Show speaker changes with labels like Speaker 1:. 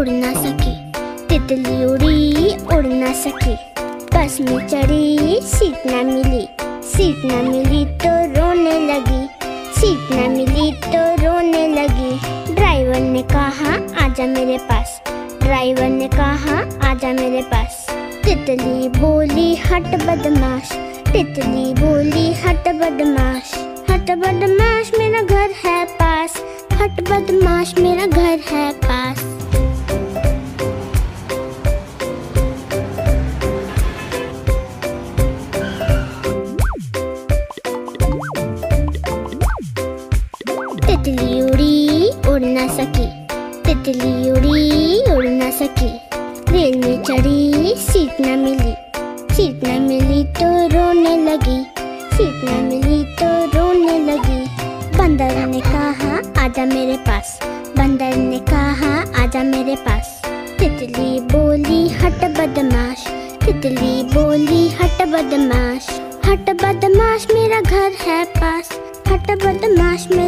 Speaker 1: उड़ ना सकी। तितली उड़ी, उड़ ना सकी। बस में चढ़ी, सीट ना मिली। सीट ना मिली तो रोने लगी। सीट ना मिली तो रोने लगी। ड्राइवर ने कहा, आजा मेरे पास। ड्राइवर ने कहा, आजा मेरे पास। तितली बोली, हट बदमाश। तितली बोली, हट बदमाश। हट बदमाश मेरा घर है पास। हट बदमाश मेरा घर है पास। तितली उड़ी उड़ ना सकी तितली उड़ी उड़ न सकी रेल में चढ़ी सीट न मिली सीट न मिली तो रोने लगी सीट न मिली तो रोने लगी बंदर ने कहा आजा मेरे पास बंदर ने कहा आजा मेरे पास तितली बोली हट बदमाश तितली बोली हट बदमाश हट बदमाश मेरा घर है पास हट बदमाश मेरा